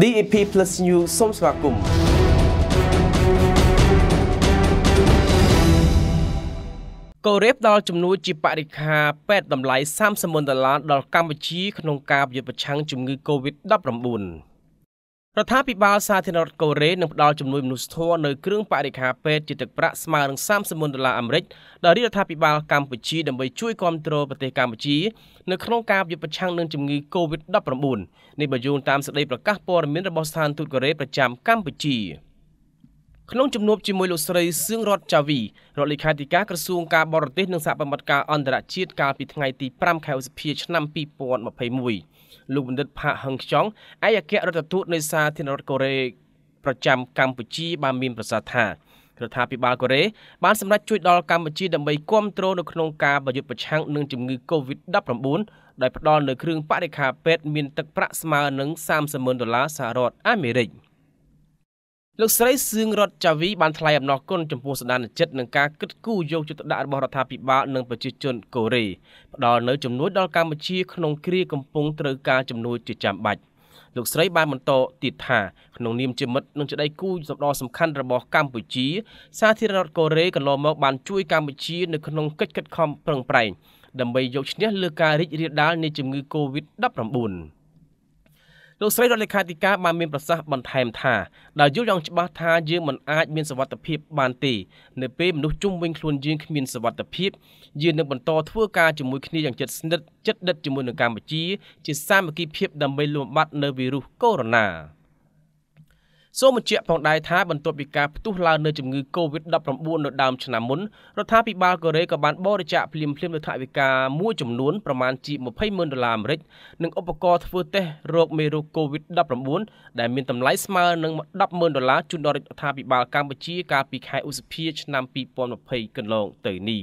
DAP Plus News សូមស្វាគមន៍កូរ៉េផ្ដល់ជំនួយជាបរិខាពេទ្យតម្លៃ30,000ដុល្លារដល់កម្ពុជាក្នុងការប្រយុទ្ធប្រឆាំងជំងឺ Covid-19 រដ្ឋាភិបាលសាធារណរដ្ឋកូរ៉េនឹងផ្ដល់ជំនួយមនុស្សធម៌នៅគ្រឿងបរិក្ខារពេទ្យជាទឹកប្រាក់ស្មើនឹង30ដុល្លារអាមេរិកដល់រដ្ឋាភិបាលកម្ពុជាដើម្បីជួយគ្រប់គ្រងប្រទេសកម្ពុជានៅក្នុងការប្រយុទ្ធប្រឆាំងនឹងជំងឺ Covid-19 នេះបើយោងតាមសេចក្តីប្រកាសព័ត៌មានរបស់ស្ថានទូតកូរ៉េប្រចាំកម្ពុជា ក្នុងជំនួបជាមួយលោកស្រីសឿងរតចាវីរដ្ឋលេខាធិការក្រសួងការបរទេសនិងសហប្រតិបត្តិការអន្តរជាតិកាលពីថ្ងៃទី5ខែឧសភាឆ្នាំ2021លោកបណ្ឌិតផាកហឹងខ្ចង់ឯកអគ្គរដ្ឋទូតនៃសាធារណរដ្ឋកូរ៉េប្រចាំកម្ពុជាបានមានប្រសាសន៍ថារដ្ឋាភិបាលកូរ៉េបានសម្រេចជួយដល់កម្ពុជាដើម្បីគ្រប់គ្រងនៅក្នុងការប្រយុទ្ធប្រឆាំងនឹងជំងឺ Covid-19 ដោយផ្ដល់នូវគ្រឿងបរិក្ខារពេទ្យមានទឹកប្រាក់ស្មើនឹង30,000ដុល្លារសហរដ្ឋអាមេរិក។ លោកស្រីសឿងរតចាវីបានថ្លែងអំណរគុណចំពោះសន្តានចិត្តនឹងការគិតគូរយកចិត្តទុកដាក់របស់រដ្ឋាភិបាលនិងប្រជាជនកូរ៉េផ្ដល់នូវជំនួយដល់កម្ពុជាក្នុងគ្រាកំពុងត្រូវការជំនួយជាចាំបាច់លោកស្រីបានបន្តទៀតថាក្នុងនាមជាមិត្តនិងជាដៃគូសម្ដរសំខាន់របស់កម្ពុជា សាធារណរដ្ឋកូរ៉េកន្លងមកបានជួយកម្ពុជានៅក្នុងកិច្ចខិតខំប្រឹងប្រែងដើម្បីយកឈ្នះលើការរីករាលដាលនៃជំងឺ Covid-19 លោកស្រីរដ្ឋលេខាធិការបានមានប្រសាសន៍បន្ថែមថាដែលយល់យ៉ាងច្បាស់ថាយើងមិនអាចមានសវត្ថភាពបានទេនៅពេលមនុស្សជុំវិញខ្លួនយើងគ្មានសវត្ថភាពយើងនឹងបន្តធ្វើការជាមួយគ្នាយ៉ាងជិតស្និទ្ធជិតដិតជាមួយនឹងកម្ពុជា ជាសាមគ្គីភាពដើម្បីលំបាត់នៅវីរុសកូវីដ -19 សូមបញ្ជាក់ផងដែរថាបន្ទាប់ពីការផ្ទុះឡើងនៃជំងឺ Covid-19 នៅដើមឆ្នាំមុនរដ្ឋាភិបាលកូរ៉េក៏បានបរិច្ចាគភ្លាមៗនូវថវិកាមួយចំនួនប្រមាណជា20ម៉ឺនដុល្លារអាមេរិកនិងឧបករណ៍ធ្វើតេស្តរោគមេរោគ Covid-19 ដែលមានតម្លៃស្មើនឹង10ម៉ឺនដុល្លារជូនដល់រដ្ឋាភិបាលកម្ពុជាកាលពីខែឧសភាឆ្នាំ2020កន្លងទៅនេះ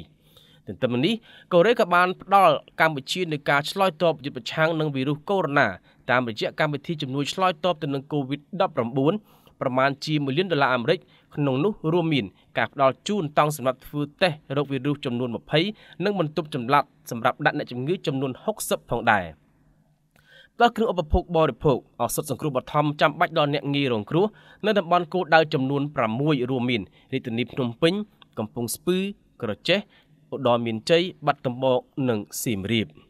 ទន្ទឹមនេះកូរ៉េក៏បានផ្ដល់កម្ពុជានូវការឆ្លើយតបយុទ្ធប្រឆាំងនឹងវីរុសកូវីដ -19 តាមរយៈកម្មវិធីជំនួយឆ្លើយតបទៅនឹង COVID-19 ប្រមាណជា1លានដុល្លារអាមេរិកក្នុងនោះរួមមានការផ្ដល់ជូនតង់សម្រាប់ធ្វើតេស្តរោគវីរុសចំនួន20និងបន្ទប់ចម្លាក់សម្រាប់ដាក់អ្នកជំងឺចំនួន60ផងដែរដល់គ្រឿងឧបភោគបរិភោគឱសថសង្គ្រោះបឋមចាំបាច់ដល់អ្នកងាយរងគ្រោះនៅតំបន់គោលដៅចំនួន6រួមមានរាជធានីភ្នំពេញ កំពង់ស្ពឺក្រចេះឧត្តរមានជ័យបាត់ដំបងនិងសៀមរាប។